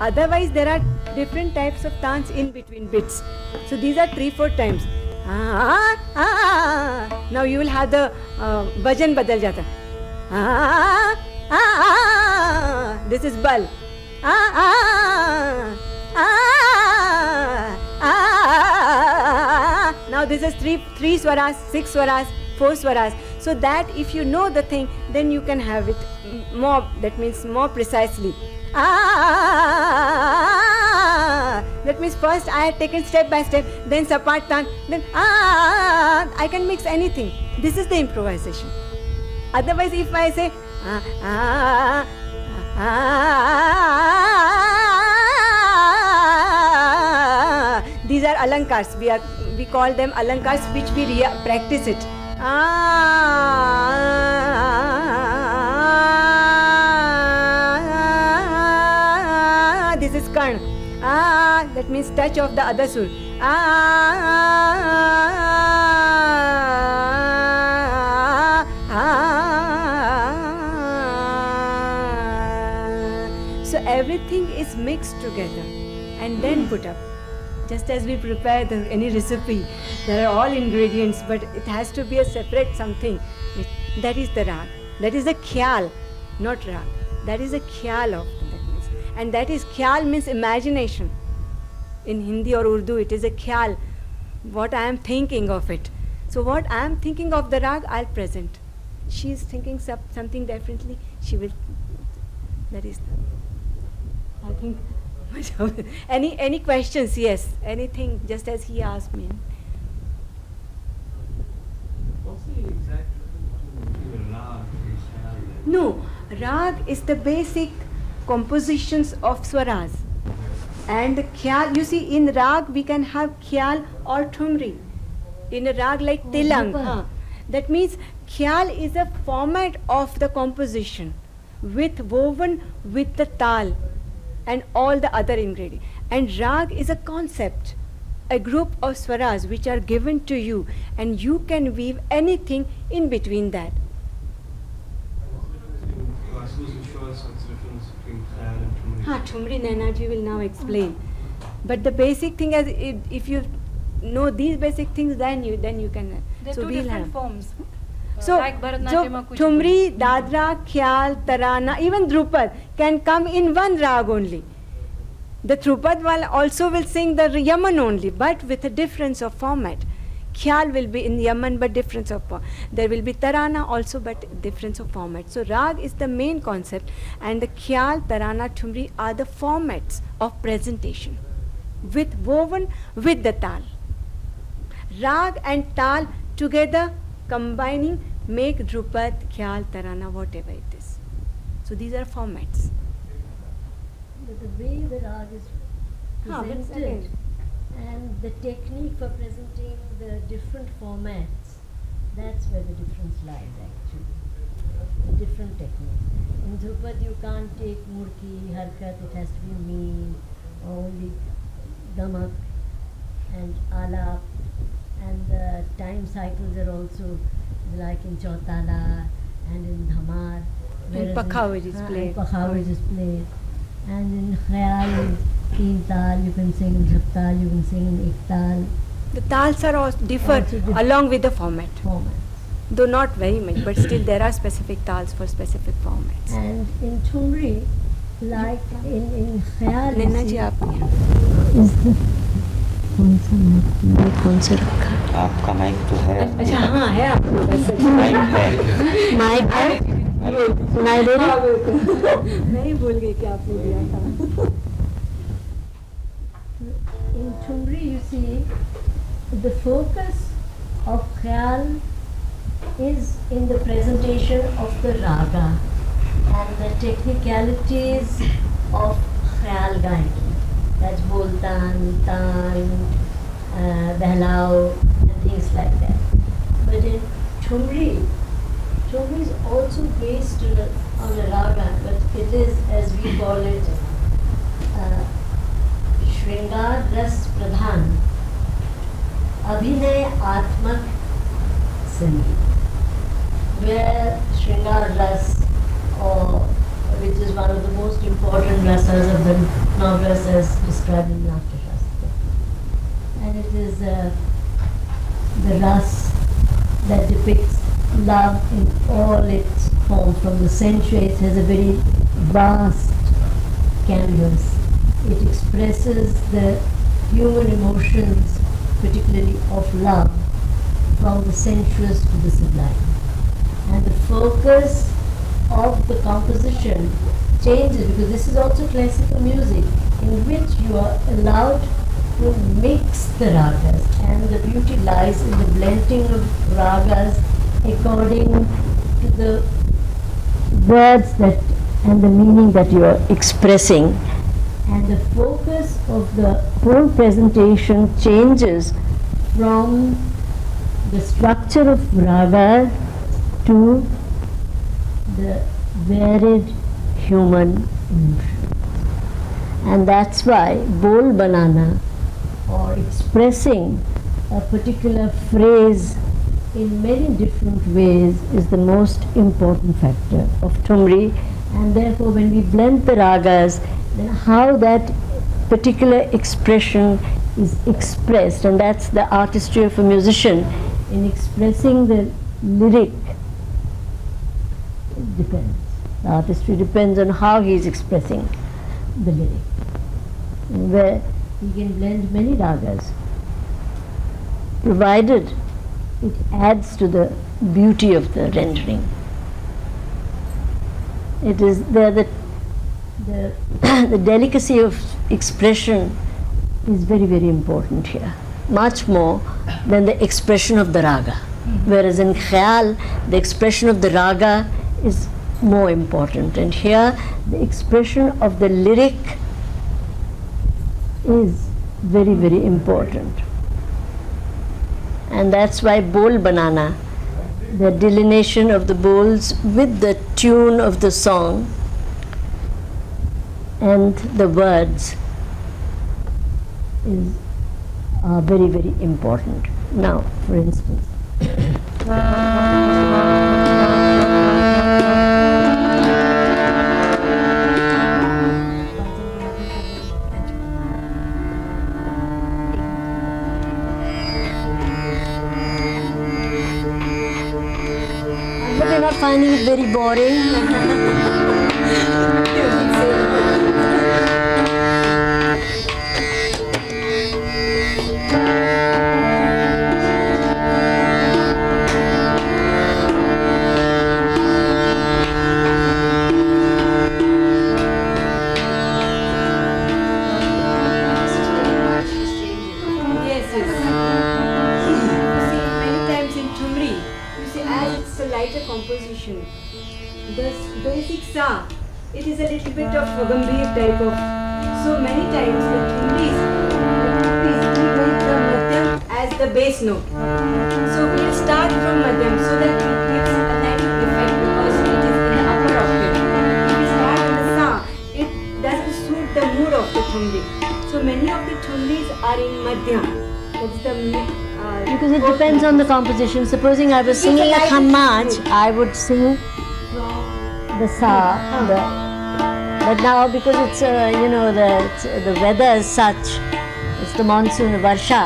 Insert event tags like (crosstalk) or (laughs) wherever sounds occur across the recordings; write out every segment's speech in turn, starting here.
Otherwise, there are different types of tans in between bits. So these are three, four times. Ah, ah, ah. Now you will have the uh, bhajan badal jata. Ah, ah, ah. This is bal. Ah, ah, ah, ah. Now this is three, three swaras, six swaras, four swaras. So that if you know the thing, then you can have it more. That means more precisely. Ah, that means first I had taken step by step, then sapatan, then ah, I can mix anything. This is the improvisation. Otherwise, if I say ah, ah, ah, ah, these are alankars. We are we call them alankars, which we practice it. Ah, karn. Ah, that means touch of the other sur. Ah, ah. ah, So everything is mixed together and then put up. Just as we prepare the, any recipe, there are all ingredients, but it has to be a separate something. It- that is the rag. That is the khyal, not rag. That is the khyal of means. And that is khyal means imagination. In Hindi or Urdu, it is a khyal. What I am thinking of it. So what I am thinking of the rag, I'll present. She is thinking some- something differently. She will. That is. I think. (laughs) any any questions? Yes. Anything? Just as he asked me. What's the exact difference between rag and khyal? No, rag is the basic compositions of swaras. And the khyal, you see, in rag we can have khyal or thumri. In a rag like Oh, tilang. That means khyal is a format of the composition with woven with the tal and all the other ingredients. And rag is a concept, a group of swaras which are given to you, and you can weave anything in between that. I suppose you show us what's the difference between khyal and tumri. Ha, Thumri Nainaji will now explain. But the basic thing is, if, if you know these basic things, then you then you can. There are so two we'll different have. forms. Uh, so, like so Bharatnatyam or Kuchipudi. Thumri, Dadra, Khyal, Tarana, even Drupad can come in one rag only. The drupadwal also will sing the Yaman only, but with a difference of format. Khyal will be in Yaman, but difference of form. There will be Tarana also, but difference of format. So rag is the main concept, and the Khyal, Tarana, Thumri are the formats of presentation, with woven with the tal. Rag and tal together combining make Drupad, Khyal, Tarana, whatever it is. So these are formats. But the way the rag is presented and the technique for presenting the different formats, that's where the difference lies actually. The different techniques. In Drupad you can't take murki, harkat, it has to be mean, only gamak and alap and the time cycles are also like in Chautala and in Dhamar. In Pakhawaj is played. Pakhawaj is played. And in Khayal, teen tal, you can sing in Jhaptal, you can sing in Iktal The tals are also differ along with the format, format. though not very much, but still there are specific tals for specific formats. And in Thumri, like in, in Khayal, कौन सा mic? मैं कौन सा रखा है? आपका mic तो है अच्छा हाँ है माइक है माइक है सुनाई दे रहा नहीं भूल गई कि आपने दिया था in Thumri, you see, the focus of Khyal is in the presentation of the raga and the technicalities of Khyal Gaiki. That's Boltan, Tan, uh, Behlao, and things like that. But in Chumri, Chumri is also based on a, on raga, but it is, as we call it, uh, Shringar Ras Pradhan. अभिनय आत्मक संगीत where श्रृंगार रस or which is one of the most important rasas of the Navras as described in Natya Shastra. And it is uh, the ras that depicts love in all its forms, from the sensuous, has a very vast canvas. It expresses the human emotions, particularly of love, from the sensuous to the sublime. And the focus of the composition changes because this is also classical music in which you are allowed to mix the ragas and the beauty lies in the blending of ragas according to the words that and the meaning that you are expressing and the focus of the whole presentation changes from the structure of raga to the varied human. And that's why bol banana or expressing a particular phrase in many different ways is the most important factor of Tumri and therefore when we blend the ragas then how that particular expression is expressed and that's the artistry of a musician in expressing the lyric it depends the artistry depends on how he is expressing the lyric where he can blend many ragas provided it adds to the beauty of the rendering. It is there the the, (clears throat) the delicacy of expression is very very important here, much more than the expression of the raga. Whereas in khayal, the expression of the raga is more important, and here the expression of the lyric is very very important. And that's why bol banana, the delineation of the bowls with the tune of the song and the words is are very very important. Now, for instance. (coughs) (coughs) (coughs) Ah. tiny, very boring. Composition. Supposing I was singing a khamaj, I would sing the sa, the, but now because it's uh, you know the the weather is such, it's the monsoon, of varsha.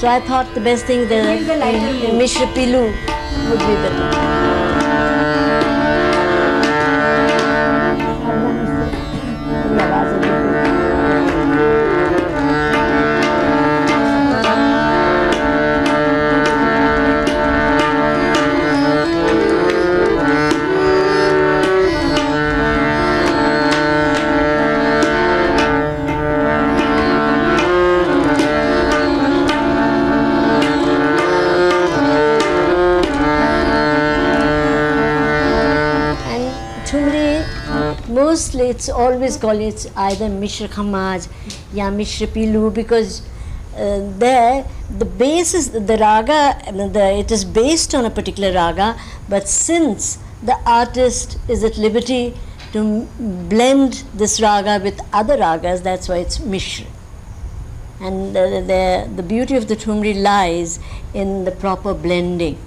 So I thought the best thing the the lighter in, mood. in Mishra Pilu would be better. Always call it either Mishra Khamaj ya Mishra Pilu because uh, there the base is the raga, the, it is based on a particular raga, but since the artist is at liberty to blend this raga with other ragas, that's why it's Mishra. And the, the, the beauty of the Tumri lies in the proper blending.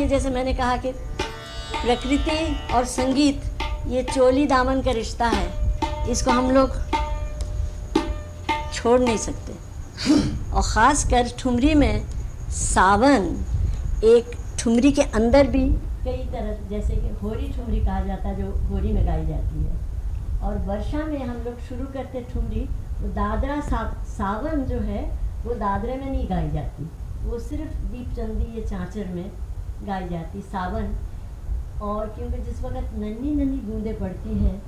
देखिए जैसे मैंने कहा कि प्रकृति और संगीत ये चोली दामन का रिश्ता है। इसको हम लोग छोड़ नहीं सकते। और ख़ास कर ठुमरी में सावन एक ठुमरी के अंदर भी कई तरह जैसे कि होरी ठुमरी कहा जाता है जो होरी में गाई जाती है। और वर्षा में हम लोग शुरू करते ठुमरी वो दादरा सा, सावन जो है वो दादरे में नहीं गाई जाती। वो सिर्फ़ दीपचंदी या चांचर में गाई जाती सावन। और क्योंकि जिस वक्त नन्ही नन्ही बूंदें पड़ती हैं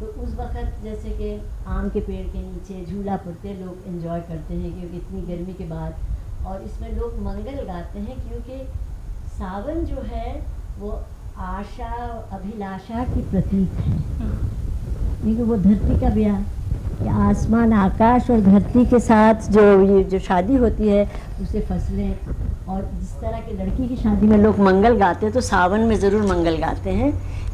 तो उस वक्त जैसे कि आम के पेड़ के नीचे झूला पड़ते लोग इन्जॉय करते हैं क्योंकि इतनी गर्मी के बाद। और इसमें लोग मंगल गाते हैं क्योंकि सावन जो है वो आशा अभिलाषा की प्रतीक है। क्योंकि वो धरती का ब्याह आसमान, आकाश और धरती के साथ जो ये जो शादी होती है, उसे फ़सलें और जिस तरह की लड़की की शादी में लोग मंगल गाते हैं तो सावन में ज़रूर मंगल गाते हैं।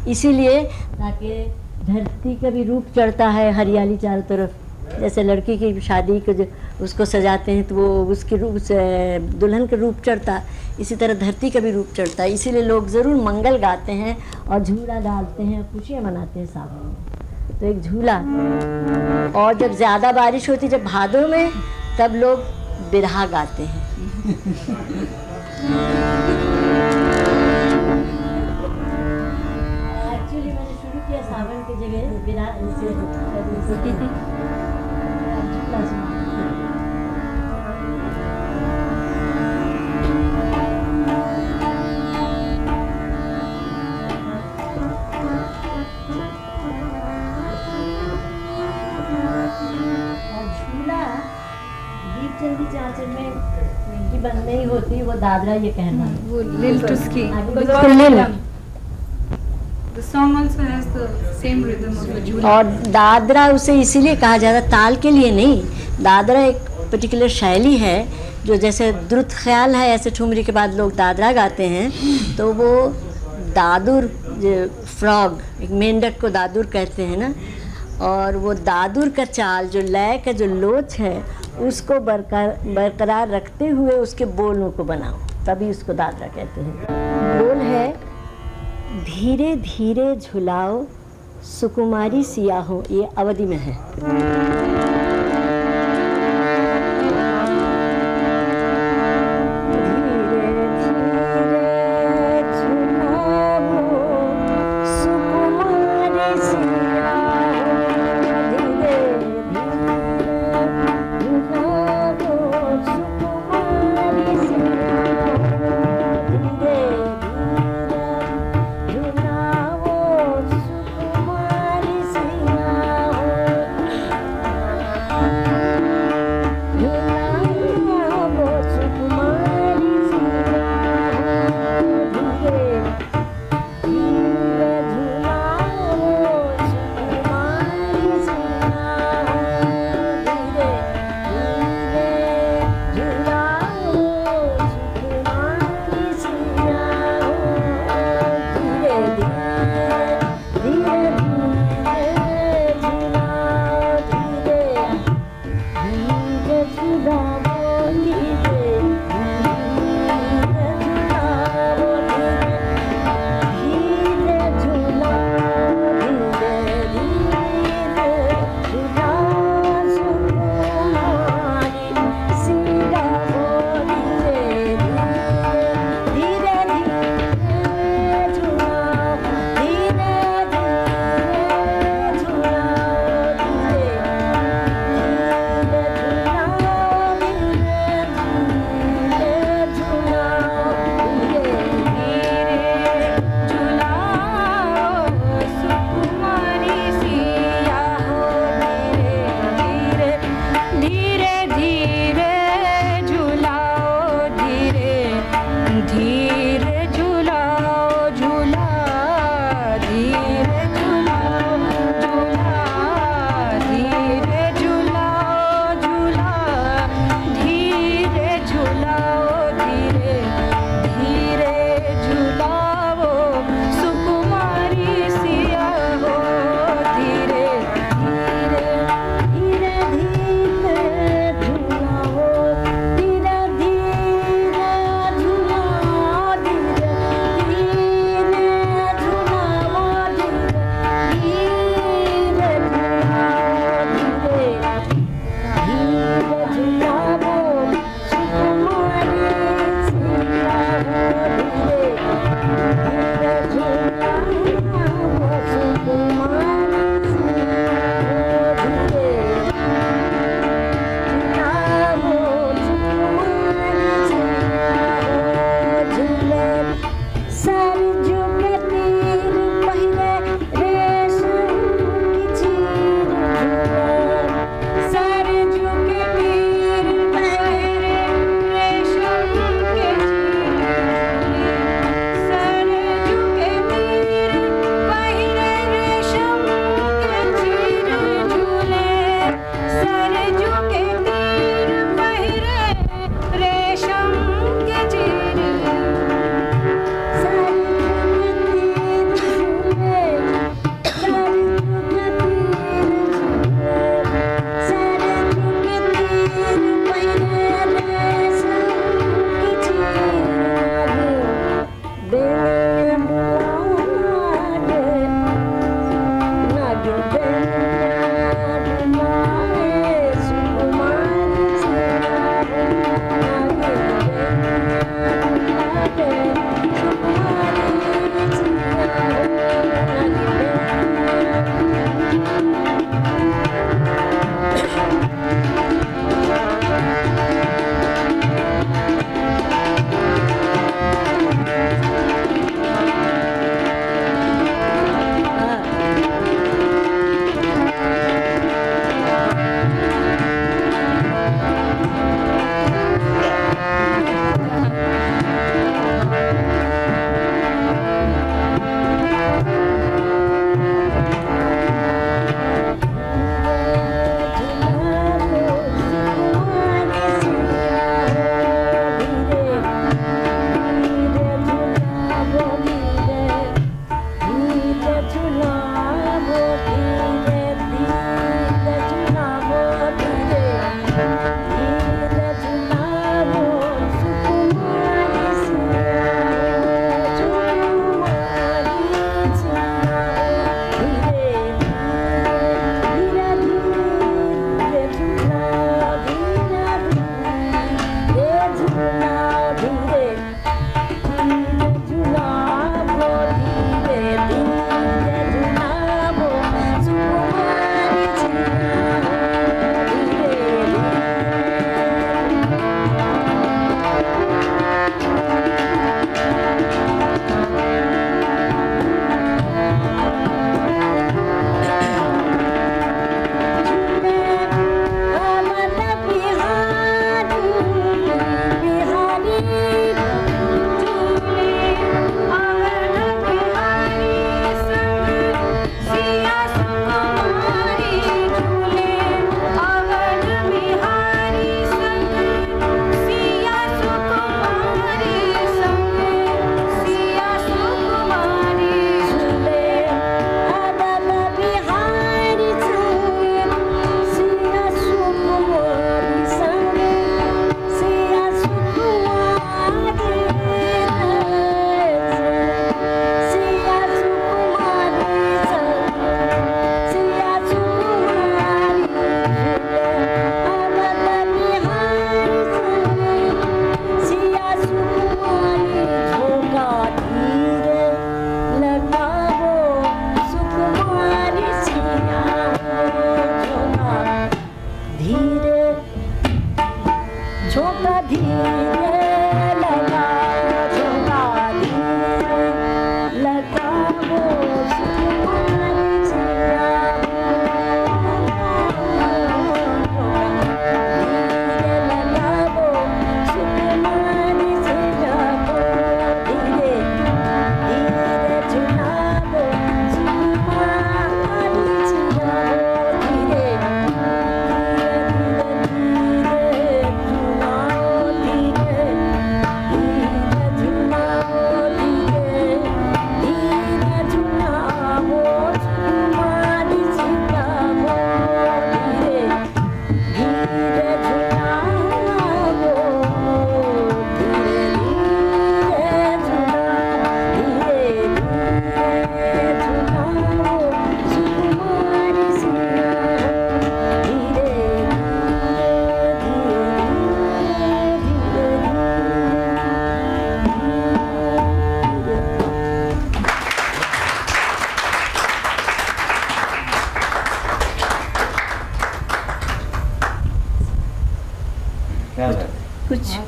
इसीलिए ताकि धरती का भी रूप चढ़ता है हरियाली चारों तरफ़। जैसे लड़की की शादी को जो उसको सजाते हैं तो वो उसके रूप से, दुल्हन का रूप चढ़ता, इसी तरह धरती का भी रूप चढ़ता है। इसीलिए लोग ज़रूर मंगल गाते हैं और झूला डालते हैं खुशियाँ मनाते हैं सावन में। तो एक झूला। और जब ज़्यादा बारिश होती, जब भादों में, तब लोग बिरहा गाते हैं। एक्चुअली मैंने शुरू किया सावन की जगह, बिरहा होती वो दादरा ये कहना वो लिल उसको of लिल। The song also has the same rhythm of the jhula. और दादरा उसे इसीलिए कहा जाता है ताल के लिए नहीं दादरा एक पर्टिकुलर शैली है जो जैसे द्रुत ख्याल है ऐसे ठुमरी के बाद लोग दादरा गाते हैं तो वो दादुर फ्रॉग एक मेंढक को दादुर कहते हैं ना और वो दादुर का चाल जो लय का जो लोच है उसको बरकरार बरकरार रखते हुए उसके बोलों को बनाओ। तभी उसको दादरा कहते हैं। बोल है, धीरे धीरे झुलाओ, सुकुमारी सियाहो, ये अवधि में है।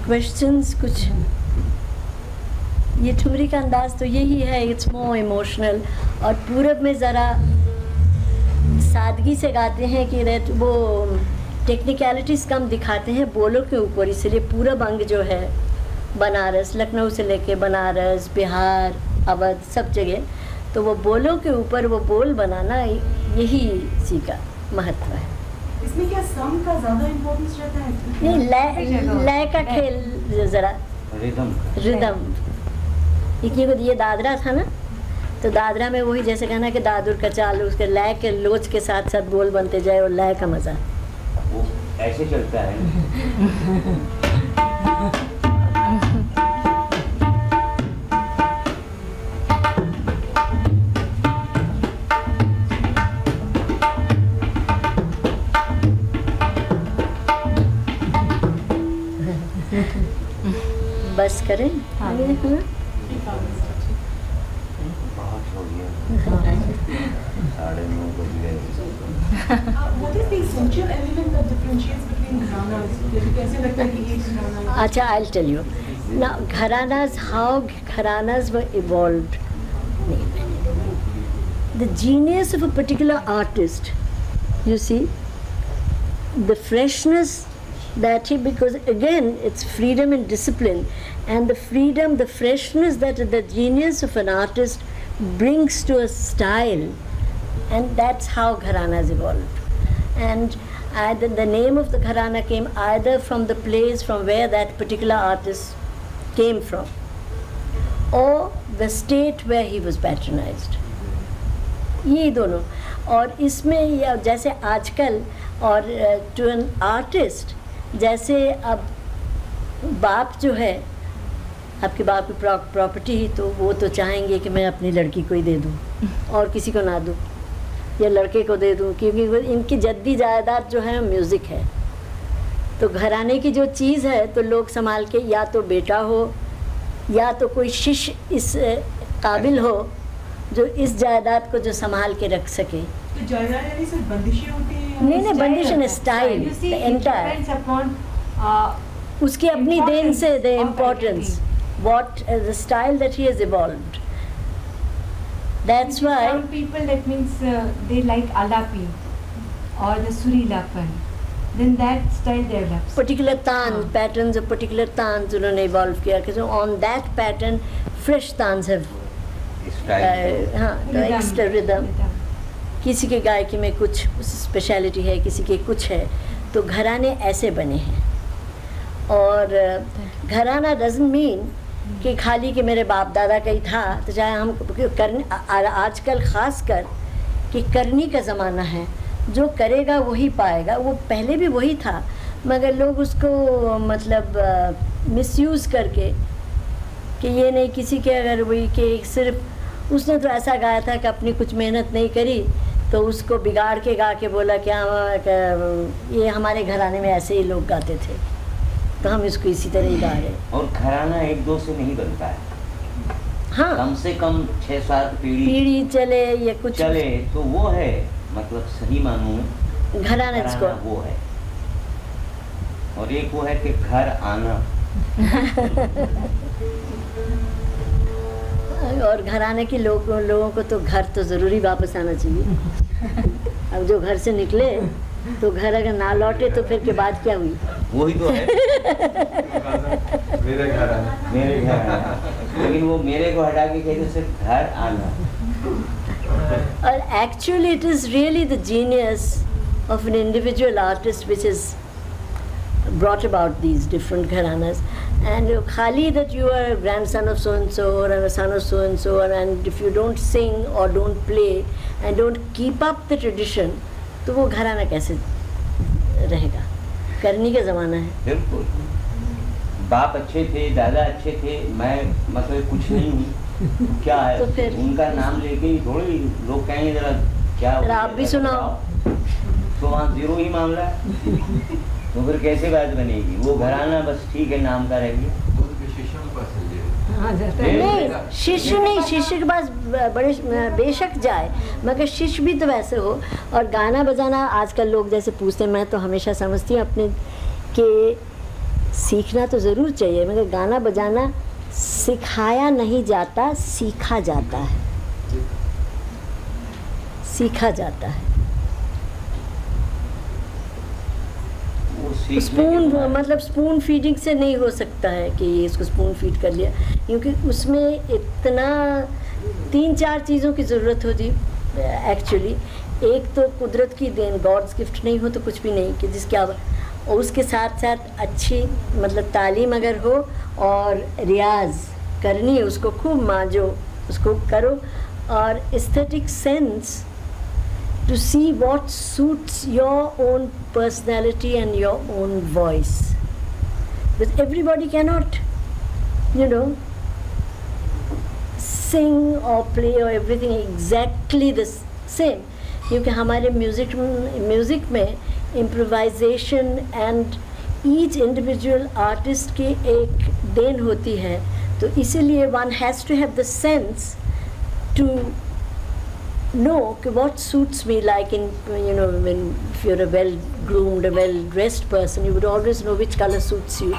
क्वेश्चंस कुछ? ये ठुमरी का अंदाज तो यही है इट्स मोर इमोशनल और पूरब में ज़रा सादगी से गाते हैं कि रेट वो टेक्निकलिटीज़ कम दिखाते हैं बोलों के ऊपर, इसलिए पूरब अंग जो है, बनारस, लखनऊ से लेके बनारस, बिहार, अवध, सब जगह तो वो बोलों के ऊपर वो बोल बनाना यही इसी का महत्व है। इसमें क्या सम का ज़्यादा इम्पोर्टेंस रहता है? नहीं लय लय का खेल ज़रा। रिदम रिदम ये ये दादरा था ना तो दादरा में वही जैसे कहना कि दादुर का चाल उसके लय के लोच के साथ साथ बोल बनते जाए और लय का मज़ा। वो ऐसे चलता है। (laughs) करें। हाँ। हाँ। अच्छा आई टेल यू ना घरानाज हाउ घरानाज व evolve the genius of a particular artist you see the freshness that he because again it's freedom and discipline and the freedom the freshness that the genius of an artist brings to a style and that's how gharanas evolved and either the name of the gharana came either from the place from where that particular artist came from or the state where he was patronized ये दोनों और इसमें ये जैसे आजकल और to an artist जैसे अब बाप जो है आपके बाप की प्रॉपर्टी ही तो वो तो चाहेंगे कि मैं अपनी लड़की को ही दे दूँ और किसी को ना दूँ या लड़के को दे दूँ क्योंकि इनकी जद्दी जायदाद जो है म्यूज़िक है। तो घराने की जो चीज़ है तो लोग संभाल के या तो बेटा हो या तो कोई शिष्य इस काबिल हो जो इस जायदाद को जो संभाल के रख सके। तो जायदाद यानी सिर्फ़ बंदिशें होती हैं नहीं नहीं बंदिश स्टाइल एंटायर uh, उसकी अपनी देन से the importance what uh, the style that he has evolved that's why Some people that means uh, they like Alapi or the Surilapan. Then that style develops. particular taan हाँ. patterns of particular taans उन्होंने evolve किया कि so on that pattern fresh taans have uh, हाँ तो extra rhythm Rhythm. किसी के गायकी में कुछ स्पेशलिटी है किसी के कुछ है तो घराने ऐसे बने हैं और घराना डजंट मीन कि खाली कि मेरे बाप दादा का ही था तो चाहे हम करने आजकल ख़ास कर कि करनी का ज़माना है, जो करेगा वही पाएगा, वो पहले भी वही था, मगर लोग उसको मतलब मिसयूज़ करके, कि ये नहीं किसी के अगर वही कि सिर्फ़, उसने तो ऐसा गाया था कि अपनी कुछ मेहनत नहीं करी तो उसको बिगाड़ के गा के बोला क्या ये हमारे घराने में ऐसे ही लोग गाते थे। तो हम इसको इसी तरह ही गा रहे हैं। और घराना एक दो से नहीं बनता है। हाँ। कम से कम छह सात पीढ़ी पीढ़ी चले या कुछ चले तो वो है मतलब सही मानू में घराना जिसको वो है। और एक वो है कि घर आना। (laughs) और घर आने के लोग लोगों को तो घर तो ज़रूरी वापस आना चाहिए। (laughs) अब जो घर से निकले तो घर अगर ना लौटे तो फिर के बाद क्या हुई वही तो है मेरे घर मेरे घर लेकिन वो मेरे को हटा के कहते सिर्फ़ घर आना और actually it is really the genius of an individual artist which has brought about these different gharanas and uh, khali that you are a grandson of so and so or a son of so and so and if you don't sing or don't play and don't keep up the tradition तो वो घराना कैसे रहेगा? करनी का ज़माना है। बिल्कुल। बाप अच्छे थे दादा अच्छे थे मैं मतलब कुछ नहीं हूँ। क्या है? तो फिर? उनका नाम लेके ही थोड़ी लोग कहेंगे जरा क्या हो आप भी सुनाओ। तो वहाँ ज़ीरो ही मामला है। (laughs) तो फिर कैसे बात बनेगी? वो घराना बस ठीक है नाम का रह गया खुद के शिष्यों के पास चल जाइए हाँ, जाता है। नहीं शिष्य नहीं शिष्य के पास बड़े बेशक जाए मगर शिष्य भी तो वैसे हो। और गाना बजाना आजकल लोग जैसे पूछते हैं मैं तो हमेशा समझती हूँ अपने कि सीखना तो ज़रूर चाहिए मगर गाना बजाना सिखाया नहीं जाता सीखा जाता है। सीखा जाता है वो सीखने के स्पून मतलब स्पून फीडिंग से नहीं हो सकता है कि इसको स्पून फ़ीड कर लिया। क्योंकि उसमें इतना, तीन चार चीज़ों की ज़रूरत होती एक्चुअली एक तो कुदरत की देन गॉड्स गिफ्ट नहीं हो तो कुछ भी नहीं, कि जिसके और उसके साथ साथ अच्छी मतलब तालीम अगर हो और रियाज करनी है, उसको खूब मांझो उसको करो। और aesthetic sense to see what suits your own personality and your own voice. Because everybody cannot, you know, sing or play or everything exactly the same. क्योंकि हमारे म्यूज़िक म्यूज़िक में improvisation and each individual artist की एक देन होती है तो इसीलिए one has to have the sense to know what suits me like in you know when if you're a well groomed a well dressed person you would always know which color suits you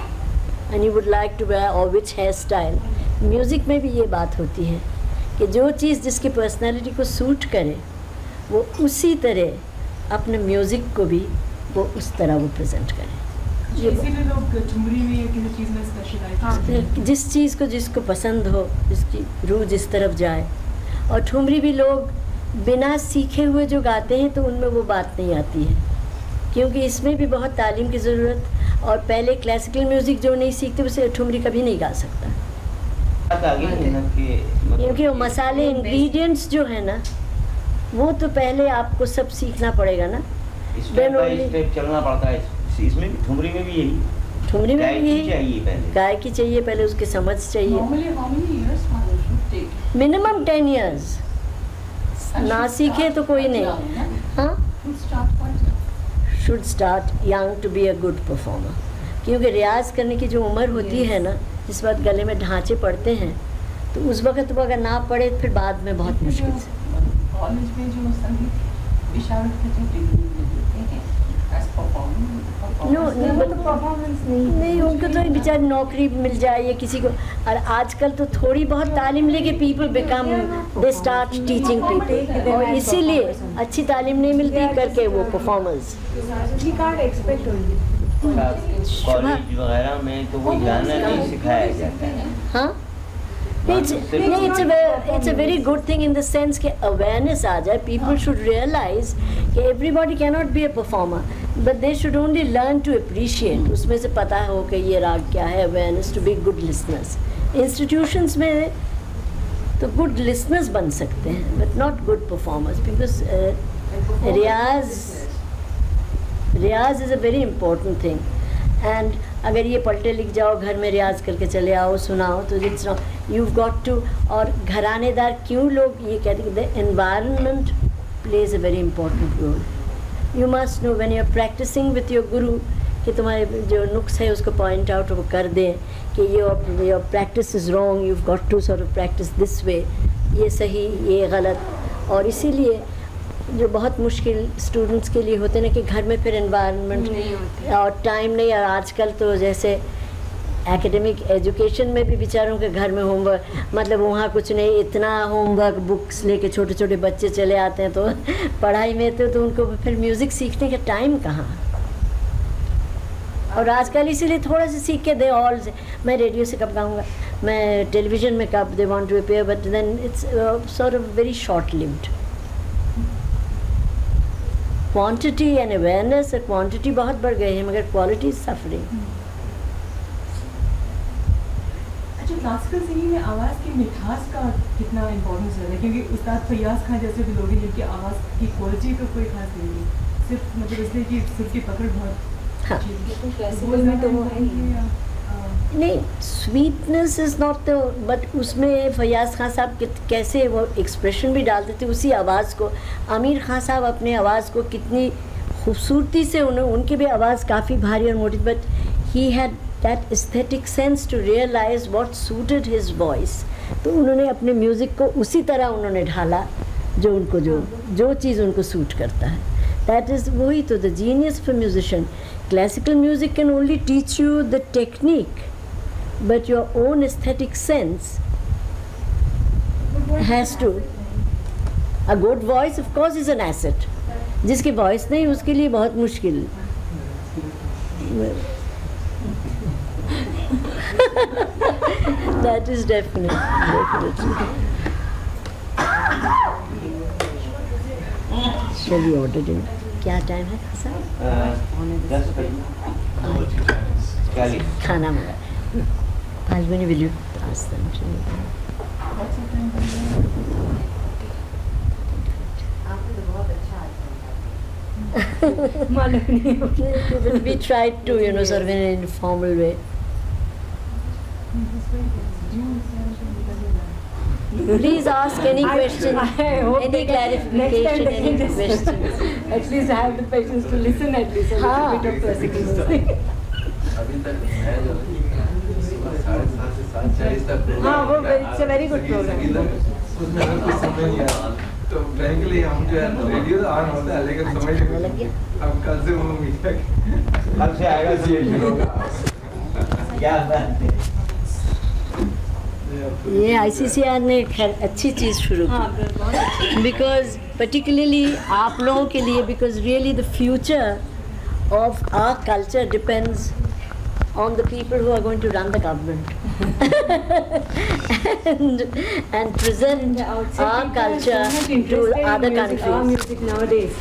and you would like to wear or which hairstyle music में भी ये बात होती है कि जो चीज़ जिसकी personality को सूट करे वो उसी तरह अपने म्यूज़िक को भी वो उस तरह वो प्रेजेंट करे चीज़ जिस चीज़ को जिसको पसंद हो जिसकी रूह जिस तरफ़ जाए और ठुमरी भी लोग बिना सीखे हुए जो गाते हैं तो उनमें वो बात नहीं आती है। क्योंकि इसमें भी बहुत तालीम की ज़रूरत और पहले क्लासिकल म्यूज़िक जो नहीं सीखते उसे ठुमरी कभी नहीं गा सकता। कि क्योंकि वो मसाले इंग्रेडिएंट्स जो है ना वो तो पहले आपको सब सीखना पड़ेगा ना। स्टेप चलना पड़ता है। इस- इसमें भी ठुमरी में भी यही। ठुमरी में भी यही। चाहिए पहले। गायकी चाहिए पहले उसकी समझ चाहिए? मिनिमम टेन ईयर्स ना सीखे तो कोई नहीं। हाँ. Should start young to be a good performer क्योंकि रियाज करने की जो उम्र होती है ना जिस वक्त गले में ढांचे पड़ते हैं तो उस वक्त वो अगर ना पड़े फिर बाद में बहुत मुश्किल से। कॉलेज में जो संगीत विशारद के जो डिग्री देते हैं एज performing नो परफॉर्मेंस नहीं नहीं उनको तो बेचारे नौकरी मिल जाए या किसी को। और आजकल तो थोड़ी बहुत तालीम लेके people become they start teaching people और इसीलिए अच्छी तालीम नहीं मिलती करके वो expect only कॉलेज वगैरह में तो वो गाना नहीं सिखाया जाता है। हाँ? It's, नहीं it's it's a very good thing in the sense कि अवेयरनेस आ जाए पीपल शुड रियलाइज कि everybody cannot be a performer but they should only learn to appreciate उसमें से पता हो कि ये राग क्या है awareness to be good listeners institutions में तो गुड लिसनर्स बन सकते हैं but not good performers because riyaz riyaz is a very important thing and अगर ये पलटे लिख जाओ, घर में रियाज करके चले आओ, सुनाओ तो इट्स यू गॉट टू और घरानेदार क्यों लोग ये कहते हैं the environment plays a very important role you must know when you are practising with your guru कि तुम्हारे जो नुक्स है उसको पॉइंट आउट वो कर दें कि your your practice is wrong you got to of practise this way ये सही, ये गलत। और इसीलिए जो बहुत मुश्किल स्टूडेंट्स के लिए होते हैं ना कि घर में फिर इन्वायरमेंट नहीं होते। और टाइम नहीं और आजकल तो जैसे एकेडमिक एजुकेशन में भी बेचारों के घर में होमवर्क मतलब वहाँ कुछ नहीं इतना होमवर्क बुक्स लेके छोटे छोटे बच्चे चले आते हैं तो (laughs) पढ़ाई में तो, तो उनको फिर म्यूज़िक सीखने का टाइम कहाँ? और आजकल इसीलिए थोड़ा सा सीख के दे ऑल मैं रेडियो से कब गाऊँगा? मैं टेलीविज़न में कब they want to appear but then it's sort of very short lived quantity and awareness quantity बहुत बढ़ गई है मगर क्वालिटी इज़ सफरिंग अच्छा क्लासिकल सिंगिंग में आवाज़ की मिठास का कितना इम्पोर्टेंस रहता है क्योंकि उस्ताद फैयाज खान जैसे भी लोग हैं जिनकी आवाज़ की क्वालिटी का कोई खास नहीं है। सिर्फ़ मतलब इसलिए कि सुर की पकड़ बहुत हाँ। अच्छी है। क्लासिकल में तो वो है ही नहीं sweetness is not the but उसमें फयाज खान साहब कैसे वो एक्सप्रेशन भी डालते थे उसी आवाज़ को। आमिर खान साहब अपने आवाज़ को कितनी खूबसूरती से उन्हें, उनकी भी आवाज़ काफ़ी भारी और मोटी but he had that aesthetic sense to realise what suited his voice तो उन्होंने अपने म्यूज़िक को उसी तरह उन्होंने ढाला, जो उनको, जो जो चीज़ उनको सूट करता है। दैट इज़ वही तो genius of a musician. Classical music can only teach you the technique, but your own aesthetic sense has to. A good voice, of course, is an asset. जिसकी voice नहीं उसके लिए बहुत मुश्किल (laughs) that is definite, definitely. Shall we order dinner? क्या time है चालीस खाना मंगा पाँच बजे ask them to मालूम नहीं But we tried to, you know, sort of in an informal way. Please ask any I- question, I hope any they can- next time clarification, they any can just- question. (laughs) At least I have the patience to listen at least a हाँ. little bit of classical music. अभी तक मैं जो सुबह साढ़े सात से सात चालीस तक हाँ, वो it's a very good program. उसमें हमें कुछ समझ नहीं आया तो frankly हम जो है रेडियो ऑन होता है लेकिन समझ खाना नहीं लग गया अब कल से वो मीठा कल से आएगा Association होगा (laughs) क्या बात है ये आईसीसीआर ने खैर अच्छी चीज़ शुरू की हाँ, बहुत अच्छी। because particularly आप लोगों के लिए because really the future of our culture depends on the people who are going to run the government (laughs) and and present The outside our people are so culture much to interested in other music, Our countries. music nowadays.